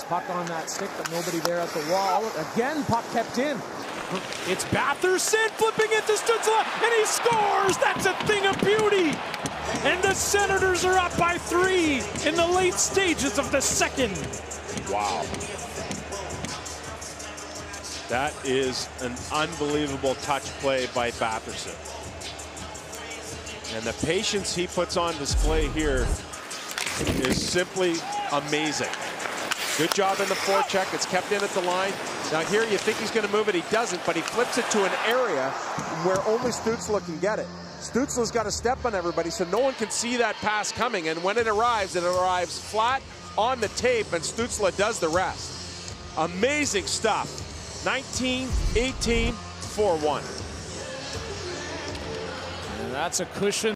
his puck on that stick, but nobody there at the wall. Again, puck kept in. It's Batherson flipping it to Stützle, and he scores! That's a thing of beauty! And the Senators are up by three in the late stages of the second. Wow. That is an unbelievable touch play by Batherson. And the patience he puts on display here is simply amazing. Good job in the forecheck. It's kept in at the line. Now here you think he's going to move it. He doesn't, but he flips it to an area where only Stützle can get it. Stützle's got to step on everybody so no one can see that pass coming. And when it arrives, it arrives flat on the tape, and Stützle does the rest. Amazing stuff. 19, 18, 4-1. And that's a cushion.